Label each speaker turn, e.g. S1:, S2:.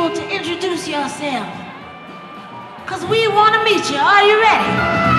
S1: able to introduce yourself. Because we want to meet you. Are you ready?